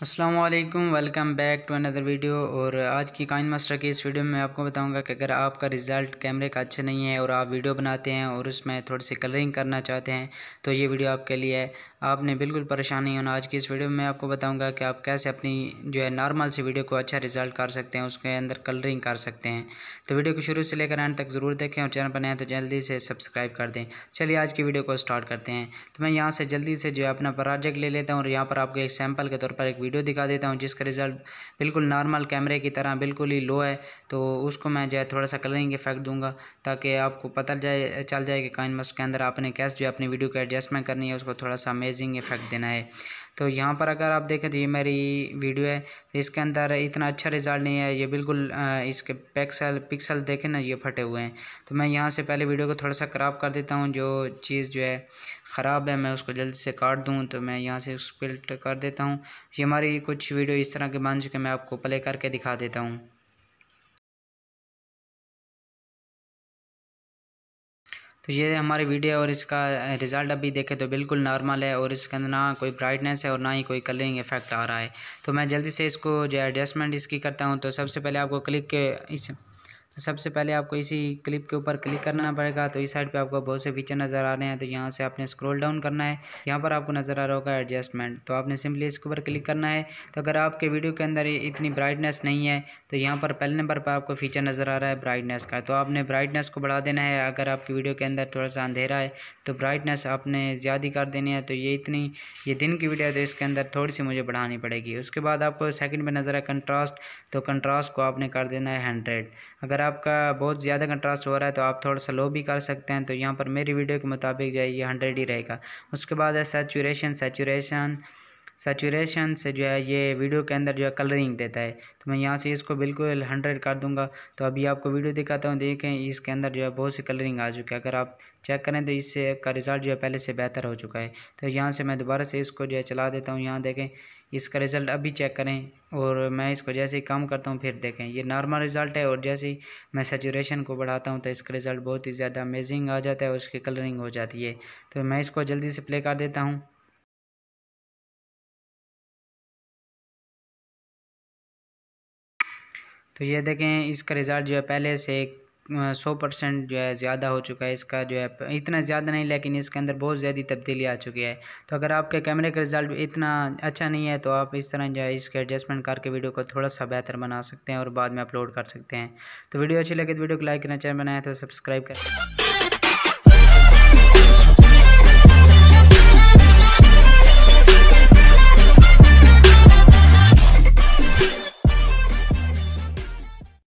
Aslam welcome back to another video और आज की काइन मास्टर की इस वीडियो में मैं आपको बताऊँगा कि अगर आपका रिज़ल्ट कैमरे का अच्छा नहीं है और आप वीडियो बनाते हैं और उसमें थोड़ी सी कलरिंग करना चाहते हैं तो ये वीडियो आपके लिए है। आपने बिल्कुल परेशान नहीं होना। आज की इस वीडियो में मैं आपको बताऊँगा कि आप कैसे अपनी जो है नॉर्मल सी वीडियो को अच्छा रिज़ल्ट कर सकते हैं, उसके अंदर कलरिंग कर सकते हैं। तो वीडियो को शुरू से लेकर एंड तक ज़रूर देखें और चैनल पर नए तो जल्दी से सब्सक्राइब कर दें। चलिए आज की वीडियो को स्टार्ट करते हैं। तो मैं यहाँ से जल्दी से जो है अपना प्रोजेक्ट ले लेता हूँ और यहाँ पर आपको एक सैंपल के तौर पर एक वीडियो दिखा देता हूँ जिसका रिज़ल्ट बिल्कुल नॉर्मल कैमरे की तरह बिल्कुल ही लो है तो उसको मैं जो है थोड़ा सा कलरिंग इफ़ेक्ट दूँगा ताकि आपको पता जाए, चल जाए कि काइन मस्ट के अंदर आपने कैसे जो अपनी वीडियो की एडजस्टमेंट करनी है, उसको थोड़ा सा अमेजिंग इफ़ेक्ट देना है। तो यहाँ पर अगर आप देखें तो ये मेरी वीडियो है, इसके अंदर इतना अच्छा रिज़ल्ट नहीं है, ये बिल्कुल इसके पिक्सल पिक्सल देखें ना, ये फटे हुए हैं। तो मैं यहाँ से पहले वीडियो को थोड़ा सा ख़राब कर देता हूँ, जो चीज़ जो है ख़राब है, मैं उसको जल्दी से काट दूँ तो मैं यहाँ से उस फ़िल्टर कर देता हूँ। ये हमारी कुछ वीडियो इस तरह के बन चुके मैं आपको प्ले करके दिखा देता हूँ। तो ये हमारी वीडियो और इसका रिज़ल्ट अभी देखें तो बिल्कुल नॉर्मल है और इसके अंदर ना कोई ब्राइटनेस है और ना ही कोई कलरिंग इफ़ेक्ट आ रहा है। तो मैं जल्दी से इसको जो एडजस्टमेंट इसकी करता हूँ तो सबसे पहले आपको क्लिक के इस सबसे पहले आपको इसी क्लिप के ऊपर क्लिक करना पड़ेगा तो इस साइड पे आपको बहुत से फीचर नज़र आ रहे हैं तो यहाँ से आपने स्क्रॉल डाउन करना है। यहाँ पर आपको नज़र आ रहा होगा एडजस्टमेंट तो आपने सिंपली इसके ऊपर क्लिक करना है। तो अगर आपके वीडियो के अंदर इतनी ब्राइटनेस नहीं है तो यहाँ पर पहले नंबर पर आपको फीचर नज़र आ रहा है ब्राइटनेस का तो आपने ब्राइटनेस को बढ़ा देना है। अगर आपकी वीडियो के अंदर थोड़ा सा अंधेरा है तो ब्राइटनेस आपने ज़्यादा कर देनी है तो ये इतनी, ये दिन की वीडियो है तो इसके अंदर थोड़ी सी मुझे बढ़ानी पड़ेगी। उसके बाद आपको सेकंड में नज़र है कंट्रास्ट तो कंट्रास्ट को आपने कर देना है हंड्रेड। अगर आपका बहुत ज़्यादा कंट्रास्ट हो रहा है तो आप थोड़ा सा लो भी कर सकते हैं। तो यहाँ पर मेरी वीडियो के मुताबिक जो है ये हंड्रेड ही रहेगा। उसके बाद है सेचुरेशन सेचुरेशन सेचुरेशन से जो है ये वीडियो के अंदर जो है कलरिंग देता है। तो मैं यहाँ से इसको बिल्कुल हंड्रेड कर दूँगा। तो अभी आपको वीडियो दिखाता हूँ, देखें इसके अंदर जो है बहुत सी कलरिंग आ चुकी है। अगर आप चेक करें तो इससे का रिज़ल्ट जो है पहले से बेहतर हो चुका है। तो यहाँ से मैं दोबारा से इसको जो है चला देता हूँ। यहाँ देखें इसका रिज़ल्ट अभी चेक करें और मैं इसको जैसे ही कम करता हूँ, फिर देखें। ये नॉर्मल रिज़ल्ट है और जैसे ही मैं सेचुरेशन को बढ़ाता हूँ तो इसका रिज़ल्ट बहुत ही ज़्यादा अमेजिंग आ जाता है और उसकी कलरिंग हो जाती है। तो मैं इसको जल्दी से प्ले कर देता हूँ। तो ये देखें, इसका रिज़ल्ट जो है पहले से सौ परसेंट जो है ज़्यादा हो चुका है। इसका जो है इतना ज़्यादा नहीं, लेकिन इसके अंदर बहुत ज़्यादा तब्दीली आ चुकी है। तो अगर आपके कैमरे का रिज़ल्ट इतना अच्छा नहीं है तो आप इस तरह जो है इसके एडजस्टमेंट करके वीडियो को थोड़ा सा बेहतर बना सकते हैं और बाद में अपलोड कर सकते हैं। तो वीडियो अच्छी लगे तो वीडियो को लाइक करना चैनल बनाए तो सब्सक्राइब करें